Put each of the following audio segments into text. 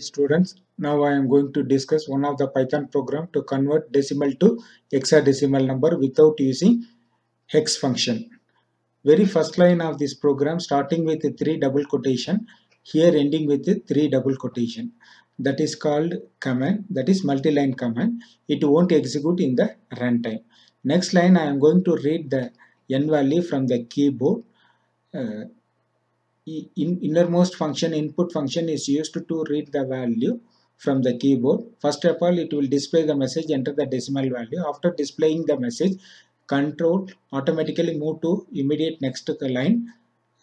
students now i am going to discuss one of the python program to convert decimal to hexadecimal number without using hex function. Very first line of this program starting with three double quotation here ending with three double quotation. That is called command that is multi-line command. It won't execute in the runtime. Next line i am going to read the n value from the keyboard. Uh, in innermost function input function is used to read the value from the keyboard. First of all it will display the message enter the decimal value. After displaying the message control automatically move to immediate next line.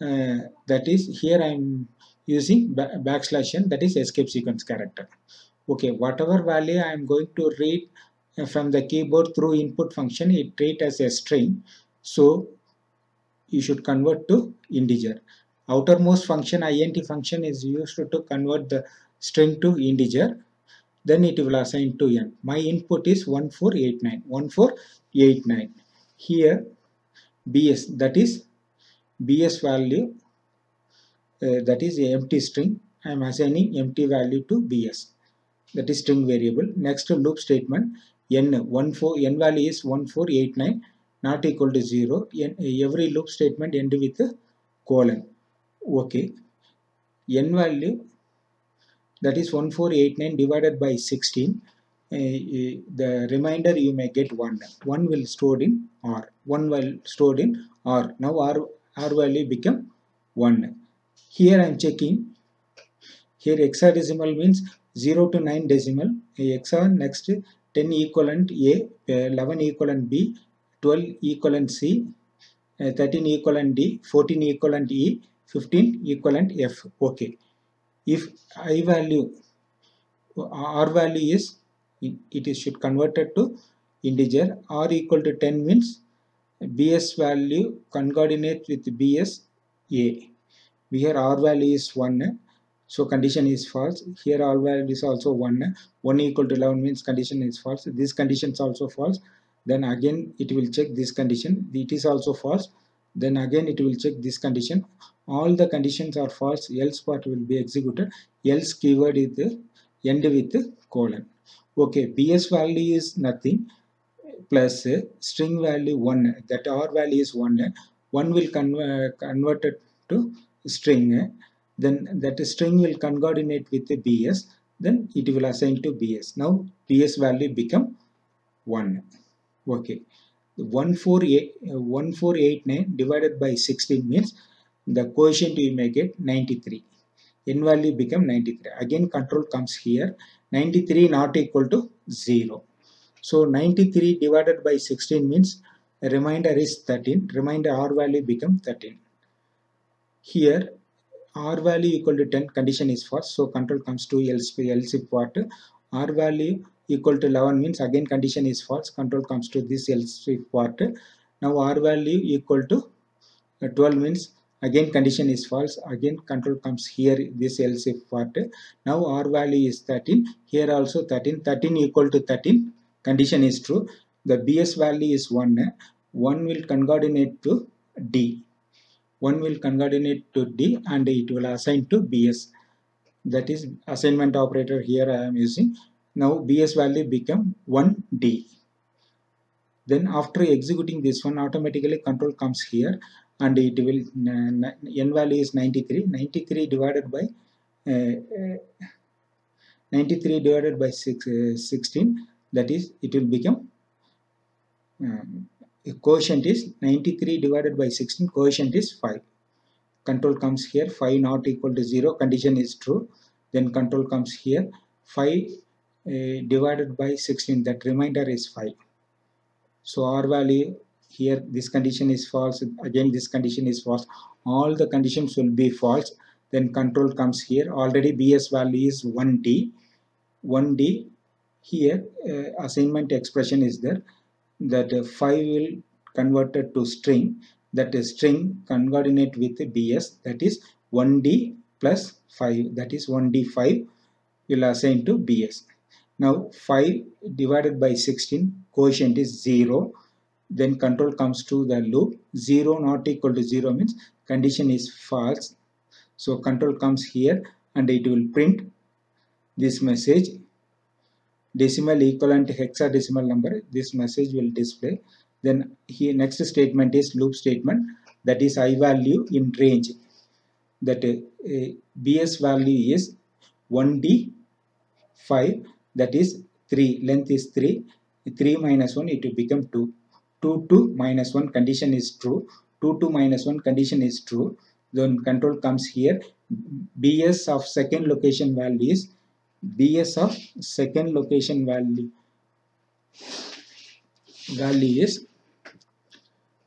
Uh, that is here i am using backslash n that is escape sequence character. Okay whatever value i am going to read from the keyboard through input function it treat as a string. So you should convert to integer outermost function int function is used to convert the string to integer. Then it will assign to n. My input is 1489 1489 here bs that is bs value uh, that is a empty string. I am assigning empty value to bs that is string variable. Next loop statement. N 14 n value is 1489 not equal to 0 n, every loop statement end with a colon okay. N value that is 1489 divided by 16 uh, uh, the remainder you may get 1 1 will stored in r. 1 will stored in r. Now r r value become 1 here i am checking. Here hexadecimal means 0 to 9 decimal. Hexa next 10 equivalent a uh, 11 equivalent b 12 equivalent c uh, 13 equivalent d 14 equivalent e 15 equivalent f okay. If i value r value is it is should converted to integer. R equal to 10 means bs value concatenate with bs a. Here r value is 1 so condition is false. Here r value is also 1 1 equal to 11 means condition is false. This condition is also false. Then again it will check this condition. It is also false. Then again it will check this condition all the conditions are false else part will be executed? Else keyword is the end with colon. Okay bs value is nothing plus string value 1 that r value is 1 1 will convert converted to string then that string will concatenate with the bs then it will assign to bs now bs value become 1 okay 1489 divided by 16 means the quotient you may get 93 n value become 93 again control comes here. 93 not equal to 0 so 93 divided by 16 means remainder is 13 remainder r value become 13 here r value equal to 10 condition is false. So control comes to else else if part r value equal to 11 means again condition is false. Control comes to this else if part now r value equal to 12 means again condition is false. Again control comes here. This else if part. Now r value is 13 here also 13 13 equal to 13 condition is true. The bs value is 1 1 will concatenate to d. 1 will concatenate to d and it will assign to bs that is assignment operator here i am using. Now bs value become 1d then after executing this one automatically control comes here and it will uh, n value is 93 93 divided by uh, 93 divided by six, uh, 16 that is it will become um, quotient is 93 divided by 16 quotient is 5 control comes here. 5 not equal to 0 condition is true. Then control comes here. 5 uh, divided by 16 that remainder is 5 so r value here this condition is false. Again this condition is false. All the conditions will be false. Then control comes here. Already bs value is 1d 1d here uh, assignment expression is there. That uh, 5 will converted to string. That is string concatenate with bs that is 1d plus 5 that is 1d5 will assign to bs now 5 divided by 16 quotient is 0 then control comes to the loop. 0 not equal to 0 means condition is false. So control comes here and it will print this message. Decimal equivalent hexadecimal number this message will display. Then here next statement is loop statement. That is i value in range. That uh, uh, bs value is 1d 5 that is 3 length is 3 3 minus 1 it will become 2 2 to minus 1 condition is true. 2 to minus 1 condition is true. Then control comes here. Bs of second location value is bs of second location value. Value is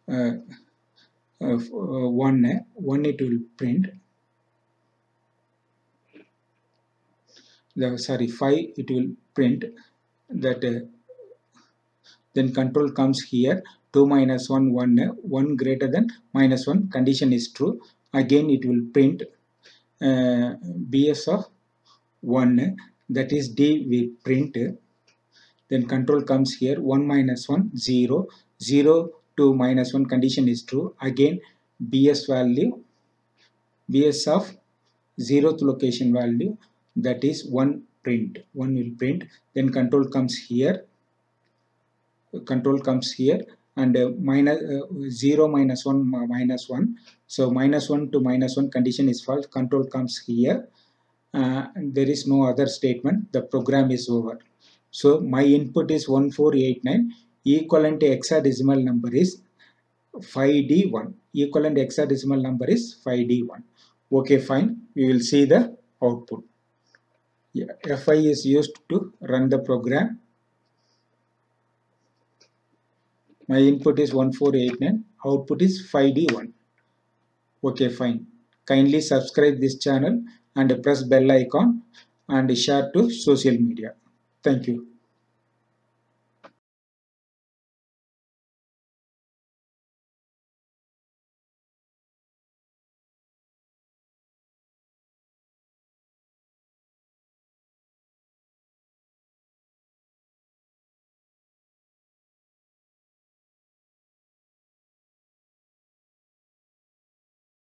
uh, uh, uh, 1 1 it will print the sorry 5 it will print that uh, then control comes here. 2 minus 1 1 1 greater than minus 1 condition is true. Again it will print uh, bs of 1 that is d we print. Then control comes here. 1 minus 1 0 0 to minus 1 condition is true. Again bs value bs of 0th location value that is 1 print. 1 will print. Then control comes here. Control comes here. And uh, minus, uh, 0 minus 1 minus 1 so minus 1 to minus 1 condition is false. Control comes here. Uh, there is no other statement. The program is over. So my input is 1489 equivalent hexadecimal number is 5d1 equivalent hexadecimal number is 5d1 okay fine. We will see the output yeah, fi is used to run the program. My input is 1489 output is 5d1 okay fine. Kindly subscribe this channel and press bell icon and share to social media. Thank you